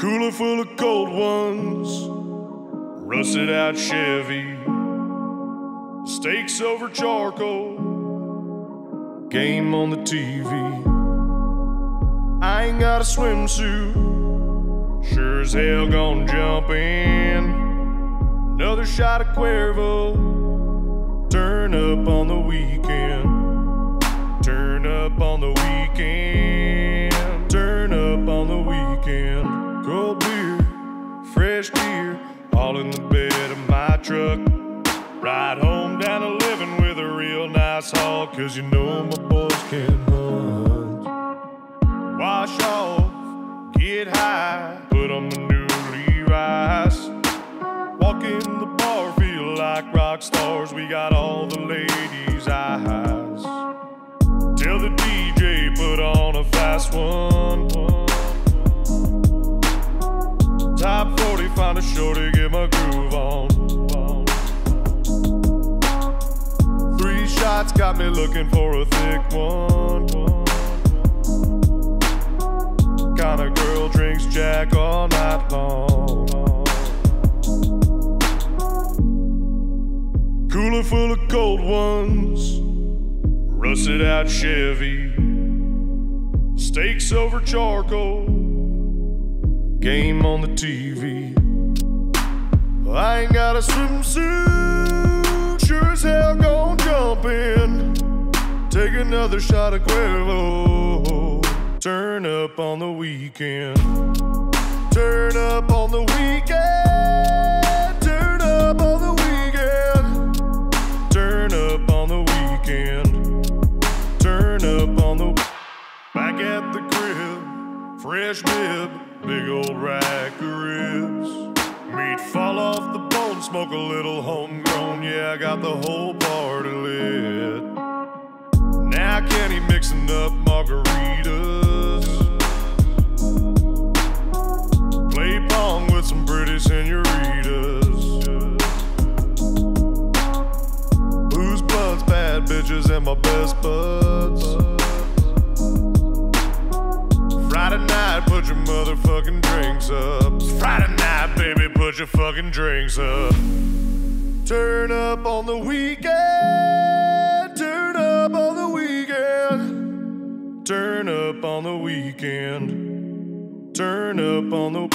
Cooler full of cold ones, rusted out Chevy, steaks over charcoal, game on the TV. I ain't got a swimsuit, sure as hell gonna jump in. Another shot of Cuervo, turn up on the weekend, turn up on the weekend, turn up on the weekend. Cold beer, fresh gear, all in the bed of my truck. Ride home down to living with a real nice haul, cause you know my boys can hunt. Wash off, get high, put on my new Levi's. Walk in the bar, feel like rock stars, we got all the ladies' eyes. Tell the DJ, put on a fast one. 40, find a shorty, get my groove on. Three shots got me looking for a thick one. Kinda girl drinks Jack all night long. Cooler full of cold ones, rusted out Chevy, steaks over charcoal game on the TV. I ain't got a swimsuit, sure as hell gon' jump in. Take another shot of Cuervo. Turn up on the weekend. Turn up on the weekend. Turn up on the weekend. Turn up on the weekend. Turn up on the back at the crib. Fresh bib, big old rack of ribs. Meat fall off the bone, smoke a little homegrown. Yeah, I got the whole party lit. Now Kenny mixing up margaritas. Play pong with some pretty senoritas. Booze, blunts, bad bitches, and my best buds. Drinks up. It's Friday night, baby, put your fucking drinks up. Turn up on the weekend. Turn up on the weekend. Turn up on the weekend. Turn up on the